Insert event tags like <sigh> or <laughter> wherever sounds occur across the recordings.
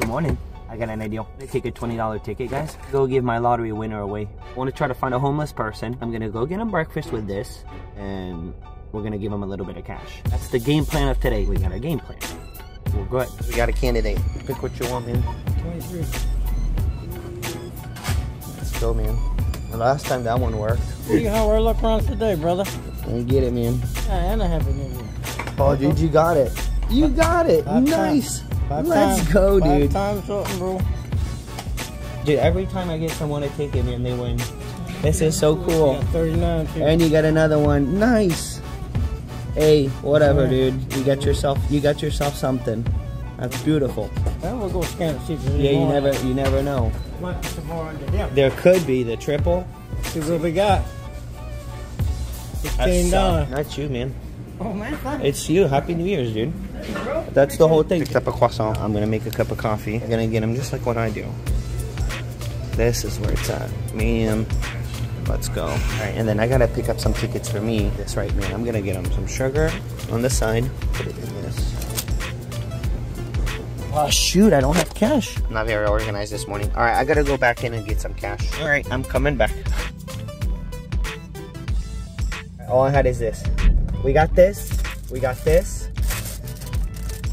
Good morning. I got an idea. I take a $20 ticket, guys. Go give my lottery winner away. I want to try to find a homeless person. I'm going to go get him breakfast with this, and we're going to give him a little bit of cash. That's the game plan of today. We got a game plan. We're good. We got a candidate. Pick what you want, man. 23. Let's go, man. The last time that one worked. See how our luck runs today, brother. I get it, man. Yeah, and I a happy new year. Oh, dude, you got it. You got it. Nice. Five Let's times. go, Five dude. times something, bro. Dude, every time I get someone a ticket, man, they win. This is so cool. Yeah, 39 too. And you got another one. Nice. Hey, whatever, Yeah. dude. You got yourself. You got yourself something. That's beautiful. Now we'll go scan it, see if Yeah, you more. never. You never know. Might be some more under there. There could be the triple. See what we got. That's, Fifteen uh, dollars. That's you, man. Oh man, thank It's you. Happy New Year's, dude. That's the whole thing. Picked up a croissant. I'm gonna make a cup of coffee. I'm gonna get him just like what I do. This is where it's at, man. Let's go. All right, and then I gotta pick up some tickets for me. That's right, man. I'm gonna get him some sugar on the side. Put it in this. Oh shoot, I don't have cash. I'm Not very organized this morning. All right, I gotta go back in and get some cash. All right, I'm coming back. All I had is this. We got this. We got this.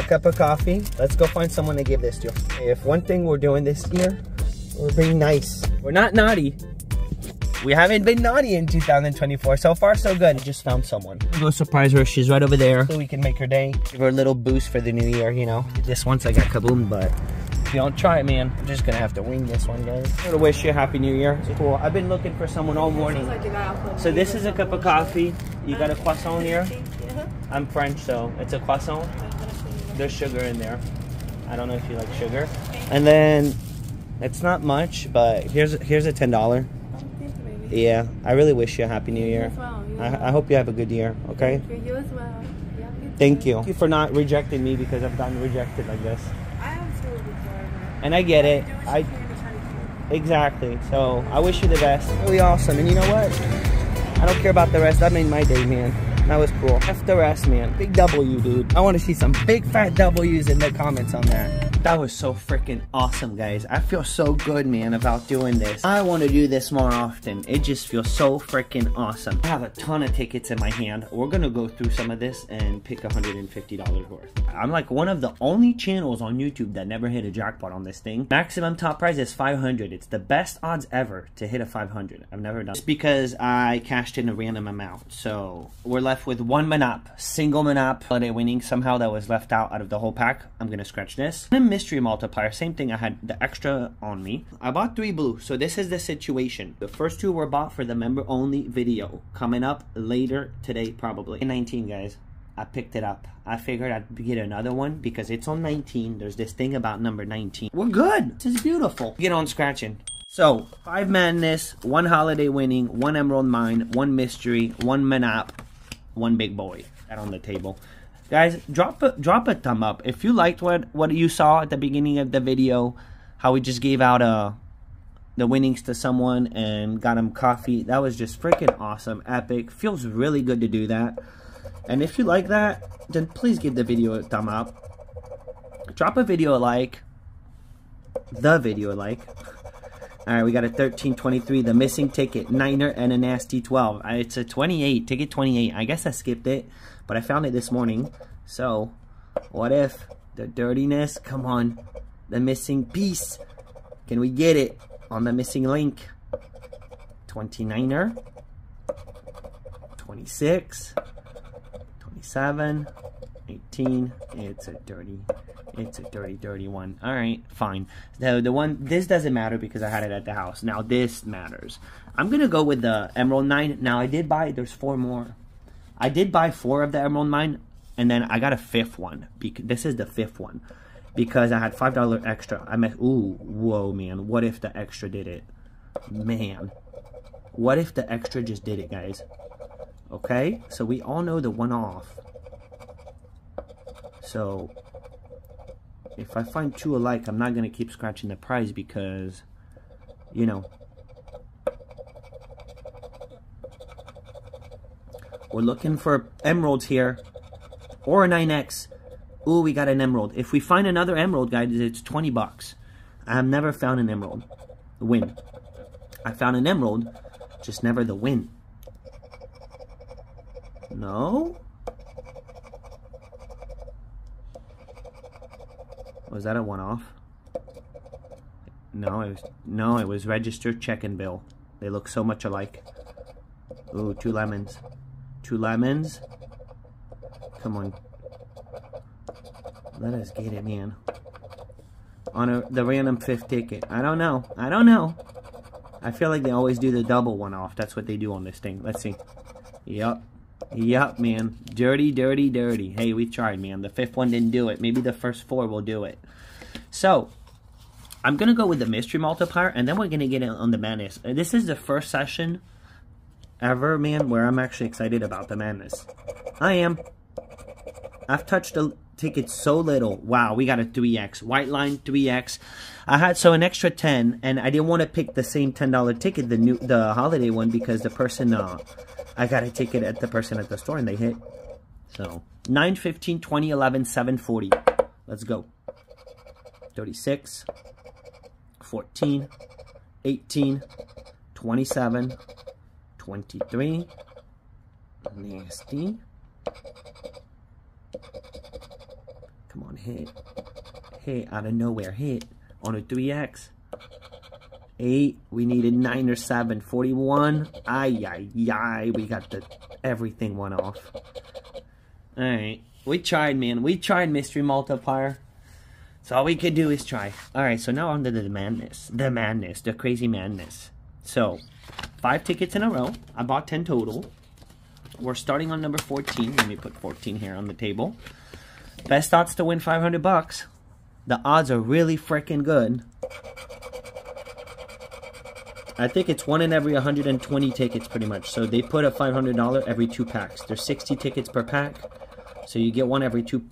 A cup of coffee. Let's go find someone to give this to. If one thing we're doing this year, we're being nice. We're not naughty. We haven't been naughty in 2024. So far, so good. I just found someone. Go surprise her. She's right over there. So we can make her day. Give her a little boost for the new year, you know. This once I got kaboom, but if you don't try it, man, I'm just gonna have to wing this one, guys. I want to wish you a happy new year. It's cool. I've been looking for someone all morning. So this is a cup of coffee. You got a croissant here? Uh-huh. I'm French, so it's a croissant. Uh-huh. There's sugar in there. I don't know if you like sugar. And then it's not much, but here's here's a ten dollar. Oh, yeah, I really wish you a happy new year. I, I hope you have a good year. Okay. For you as well. You Thank you. Thank you for not rejecting me because I've gotten rejected like this. I it. And I get it. I you can to try to keep exactly. So I wish you the best. Really awesome. And you know what? I don't care about the rest. That made my day, man. That was cool. F the rest, man. Big W, dude. I want to see some big fat W's in the comments on that. That was so freaking awesome, guys. I feel so good, man, about doing this. I want to do this more often. It just feels so freaking awesome. I have a ton of tickets in my hand. We're going to go through some of this and pick $150 worth. I'm like one of the only channels on YouTube that never hit a jackpot on this thing. Maximum top prize is 500. It's the best odds ever to hit a 500. I've never done. It's because I cashed in a random amount. So we're left with one Manop, single Manop holiday winning somehow that was left out out of the whole pack. I'm gonna scratch this. And a mystery multiplier, same thing. I had the extra on me. I bought three blue. So this is the situation. The first two were bought for the member only video coming up later today, probably. 19 guys. I picked it up. I figured I'd get another one because it's on 19. There's this thing about number 19. We're good. This is beautiful. Get on scratching. So, five madness, one holiday winning, one emerald mine, one mystery, one manap, one big boy. That on the table. Guys, drop a drop a thumb up if you liked what what you saw at the beginning of the video. How we just gave out uh the winnings to someone and got them coffee. That was just freaking awesome, epic. Feels really good to do that. And if you like that, then please give the video a thumb up. Drop a video a like. The video a like. Alright, we got a 1323, the missing ticket, Niner, and a nasty 12. Uh, It's a 28, ticket 28. I guess I skipped it, but I found it this morning. So, what if the dirtiness? Come on. The missing piece. Can we get it on the missing link? 29er. 26. 27. 18. It's a dirty. It's a dirty, dirty one. All right, fine. The the one this doesn't matter because I had it at the house. Now this matters. I'm gonna go with the Emerald Mine. Now I did buy. There's four more. I did buy four of the Emerald Mine, and then I got a fifth one. Because this is the fifth one because I had five dollar extra. I meant, ooh, whoa, man. What if the extra did it, man? What if the extra just did it, guys? Okay, so we all know the one off. So if I find two alike, I'm not gonna keep scratching the prize because, you know, we're looking for emeralds here or a 9x. Ooh, we got an emerald. If we find another emerald, guys, it's 20 bucks. I have never found an emerald. Win. I found an emerald, just never the win. No? Was that a one-off? No, it was no, it was registered check and bill. They look so much alike. Ooh, two lemons. Two lemons. Come on. Let us get it, man. On a, the random fifth ticket. I don't know. I don't know. I feel like they always do the double one off. That's what they do on this thing. Let's see. Yup. Yup, man. Dirty, dirty, dirty. Hey, we tried, man. The fifth one didn't do it. Maybe the first four will do it. So, I'm going to go with the mystery multiplier, and then we're going to get on the madness. Uh, This is the first session ever, man, where I'm actually excited about the madness. I am. I've touched the ticket so little. Wow, we got a 3x. White line 3x. I had so an extra 10 and I didn't want to pick the same $10 ticket, the new the holiday one because the person uh I got a ticket at the person at the store and they hit. So, 9 15 20 11 740. Let's go. 36 14 18 27 23 nasty Come on, hit. Hit out of nowhere. Hit on a 3x. 8. We needed 9 or 7. 41. Ay, ay, ay. We got the everything one off. Alright. We tried, man. We tried Mystery Multiplier. So all we could do is try. Alright, so now on to the madness. The madness. The crazy madness. So, five tickets in a row. I bought 10 total. We're starting on number 14. Let me put 14 here on the table. Best odds to win 500 bucks. The odds are really freaking good. I think it's one in every 120 tickets pretty much. So they put a $500 every two packs. There's 60 tickets per pack. So you get one every two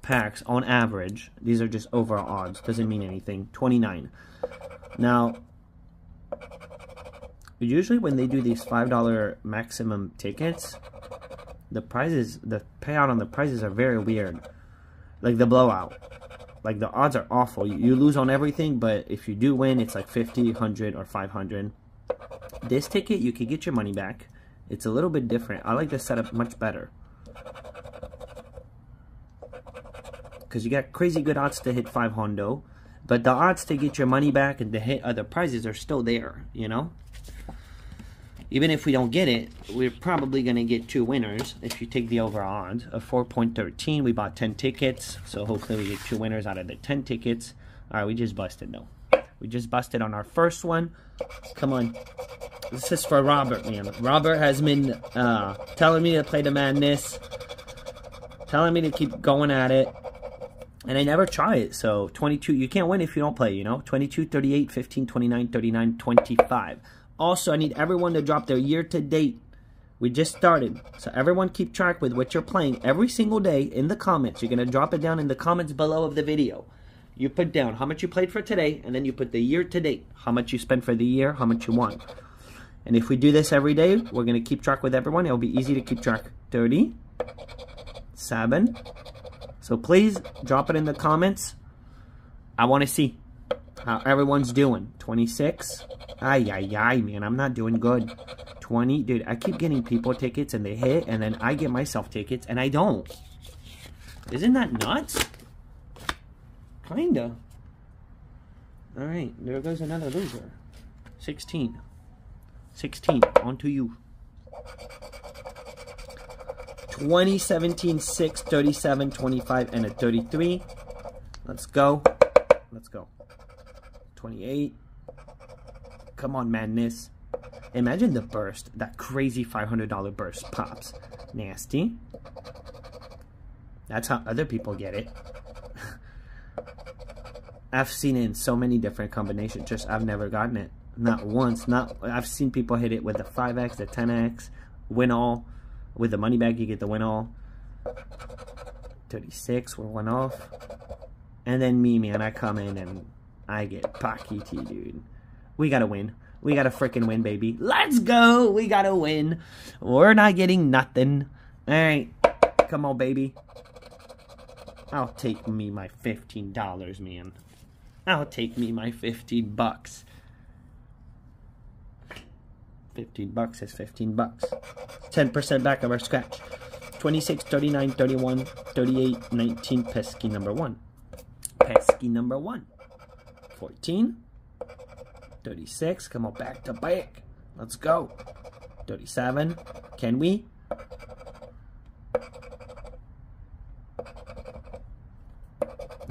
packs on average. These are just overall odds. Doesn't mean anything. 29. Now, usually when they do these $5 maximum tickets, the prizes, the payout on the prizes are very weird. Like the blowout. Like the odds are awful. You, lose on everything, but if you do win, it's like 50, 100, or 500. This ticket, you can get your money back. It's a little bit different. I like this setup much better. Because you got crazy good odds to hit 5 hondo. But the odds to get your money back and to hit other prizes are still there, you know? Even if we don't get it, we're probably going to get two winners if you take the overall odds of 4.13. We bought 10 tickets, so hopefully we get two winners out of the 10 tickets. All right, we just busted, though. We just busted on our first one. Come on. This is for Robert, man. Robert has been uh, telling me to play the madness, telling me to keep going at it. And I never try it. So 22, you can't win if you don't play, you know? 22, 38, 15, 29, 39, 25. Also, I need everyone to drop their year to date. We just started. So everyone keep track with what you're playing every single day in the comments. You're going to drop it down in the comments below of the video. You put down how much you played for today, and then you put the year to date. How much you spent for the year, how much you won. And if we do this every day, we're going to keep track with everyone. It'll be easy to keep track. 30, 7. So please drop it in the comments. I want to see how everyone's doing. 26. Ay, ay, ay, man. I'm not doing good. 20. Dude, I keep getting people tickets and they hit, and then I get myself tickets and I don't. Isn't that nuts? Kinda. Alright, there goes another loser. 16. 16. On to you. 20, 17, 6, 37, 25, and a 33. Let's go. Let's go. 28. Come on, madness. Imagine the burst. That crazy $500 burst pops. Nasty. That's how other people get it. <laughs> I've seen it in so many different combinations. Just I've never gotten it. Not once. Not I've seen people hit it with the 5x, the 10x, win all. With the money bag, you get the win all. 36, we're one off. And then me, man, I come in and I get Pakiti, dude. We gotta win. We gotta freaking win, baby. Let's go! We gotta win. We're not getting nothing. Alright. Come on, baby. I'll take me my $15, man. I'll take me my 15 bucks. 15 bucks is 15 bucks. 10% back of our scratch. 26, 39, 31, 38, 19, pesky number 1. Pesky number 1. 14, 36, come on, back to back. Let's go. 37, can we?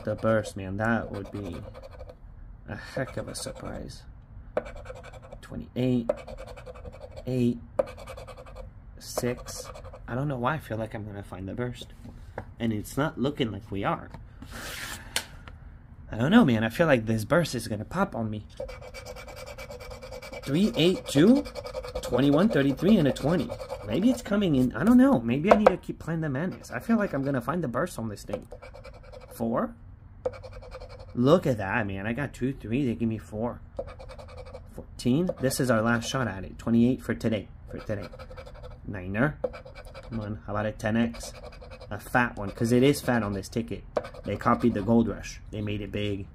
The burst, man, that would be a heck of a surprise. 28, 8, 6. I don't know why I feel like I'm going to find the burst. And it's not looking like we are. I don't know, man. I feel like this burst is to pop on me. 3, 8, 2, 21, 33, and a 20. Maybe it's coming in. I don't know. Maybe I need to keep playing the madness. I feel like I'm to find the burst on this thing. 4. Look at that, man. I got 2, 3. They give me 4. 14. This is our last shot at it. 28 for today. For today. Niner. Come on. How about a 10x? A fat one. Because it is fat on this ticket. They copied the Gold Rush. They made it big.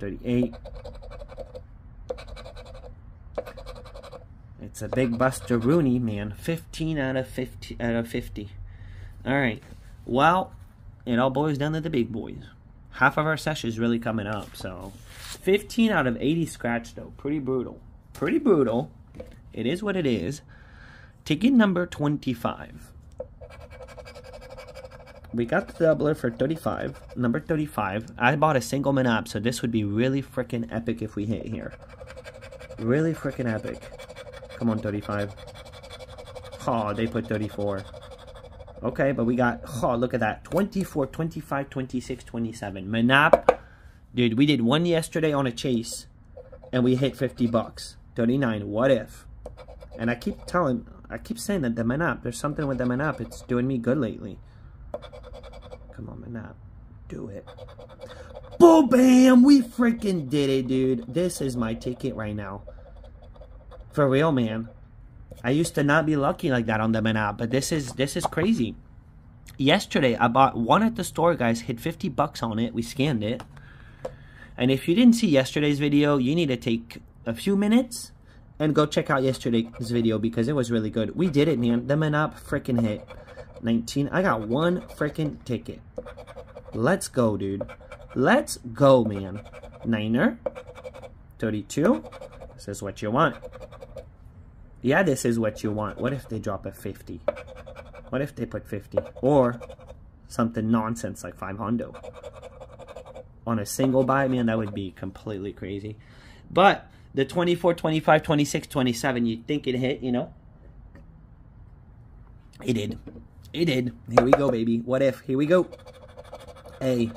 38. It's a big Buster Rooney, man. 15 out of 50. Out of 50. All right. Well, it all boils down to the big boys. Half of our session is really coming up, so 15 out of 80 scratch though. Pretty brutal. Pretty brutal. It is what it is. Ticket number 25. We got the doubler for 35. Number 35. I bought a single man up, so this would be really freaking epic if we hit here. Really freaking epic. Come on, 35. Oh, they put 34. Okay, but we got, oh, look at that. 24, 25, 26, 27. Manap. Dude, we did one yesterday on a chase, and we hit 50 bucks. 39, what if? And I keep telling, I keep saying that the Manap, there's something with the Manap. It's doing me good lately. Come on, Manap. Do it. Boom, bam! We freaking did it, dude. This is my ticket right now. For real, man. I used to not be lucky like that on the Manap, but this is this is crazy. Yesterday, I bought one at the store, guys. Hit 50 bucks on it. We scanned it. And if you didn't see yesterday's video, you need to take a few minutes and go check out yesterday's video because it was really good. We did it, man. The Manap freaking hit. 19. I got one freaking ticket. Let's go, dude. Let's go, man. Niner. 32. This is what you want. Yeah, this is what you want. What if they drop a 50? What if they put 50? Or something nonsense like 5 Hondo. On a single buy, man, that would be completely crazy. But the 24, 25, 26, 27, you'd think it hit, you know? It did. It did. Here we go, baby. What if? Here we go. Hey.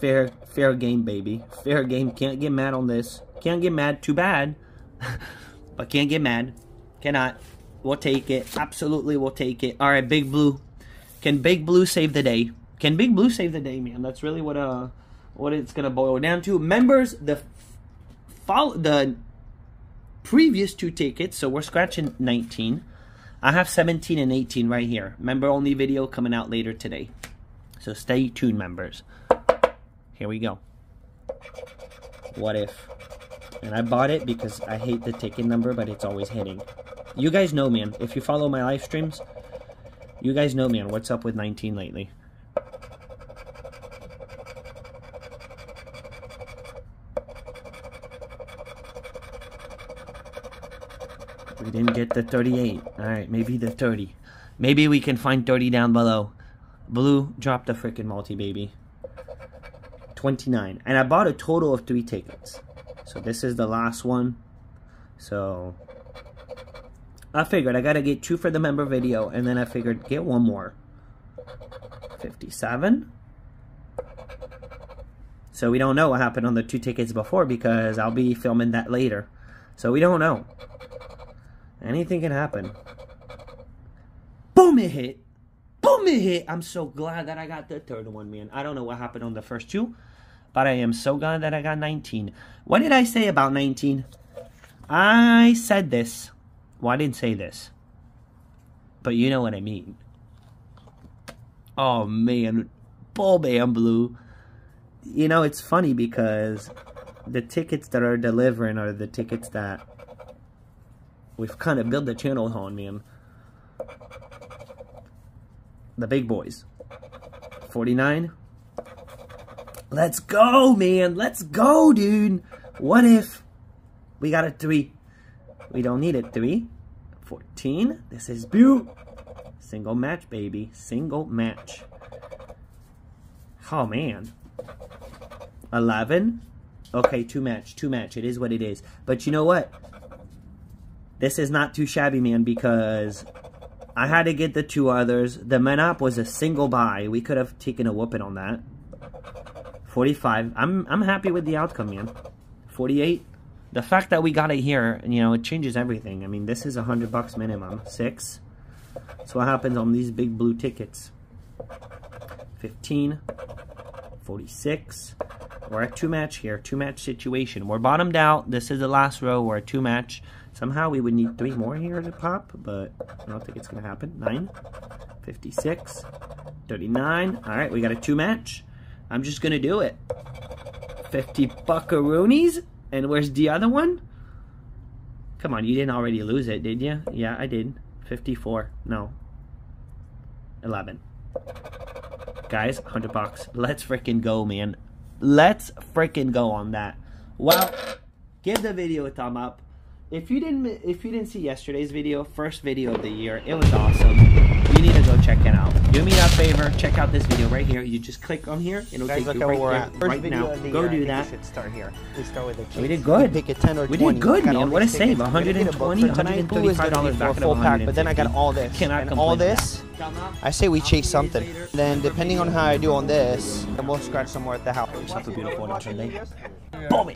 Fair, fair game, baby. Fair game. Can't get mad on this. Can't get mad. Too bad. <laughs> but can't get mad. Cannot. We'll take it. Absolutely, we'll take it. All right, Big Blue. Can Big Blue save the day? Can Big Blue save the day, man? That's really what uh what it's gonna boil down to. Members, the follow the previous two tickets. So we're scratching 19. I have 17 and 18 right here. Member only video coming out later today. So stay tuned, members. Here we go. What if? And I bought it because I hate the ticket number, but it's always hitting. You guys know, man. If you follow my live streams, you guys know, man, what's up with 19 lately. We didn't get the 38. Alright, maybe the 30. Maybe we can find 30 down below. Blue, drop the freaking multi, baby. 29. And I bought a total of three tickets. So this is the last one. So I figured I gotta get two for the member video, and then I figured get one more. 57. So we don't know what happened on the two tickets before because I'll be filming that later. So we don't know. Anything can happen. Boom, it hit. Boom, it hit. I'm so glad that I got the third one, man. I don't know what happened on the first two, but I am so glad that I got 19. What did I say about 19? I said this. Well, I didn't say this. But you know what I mean. Oh, man. triple man blue. You know, it's funny because the tickets that are delivering are the tickets that we've kind of built the channel on, man. The big boys. 49. Let's go, man. Let's go, dude. What if we got a 3? We don't need a 3. 14. This is Butte. Single match, baby. Single match. Oh, man. 11. Okay, two match, two match. It is what it is. But you know what? This is not too shabby, man, because I had to get the two others. The Menop was a single buy. We could have taken a whooping on that. 45. I'm I'm happy with the outcome, man. 48. The fact that we got it here, you know, it changes everything. I mean, this is a 100 bucks minimum. 6. That's what happens on these big blue tickets. 15. 46. We're at two match here, two match situation. We're bottomed out. This is the last row. We're at two match. Somehow we would need three more here to pop, but I don't think it's going to happen. 9, 56, 39. All right, we got a two match. I'm just going to do it. 50 buckaroonies. And where's the other one? Come on, you didn't already lose it, did you? Yeah, I did. 54. No. 11. Guys, 100 bucks. Let's freaking go, man. Let's freaking go on that. Well, give the video a thumb up. If you didn't if you didn't see yesterday's video, first video of the year, it was awesome. You need to go check it out. Do me that favor, check out this video right here. You just click on here, it'll Guys, take look you how right we're there, at. First right video now. of the Go year, do think that. We should start here. We start with the We did good. Pick a 10 or We did good, man. What a these save. tickets. We're gonna get a book 120, for tonight. Who is gonna be $135 for back a full pack, but then I got all this. Cannot and complain all this, I say we chase something. Then depending on how I do on this, then we'll scratch somewhere at the house. Have a beautiful one, Sunday. Boom!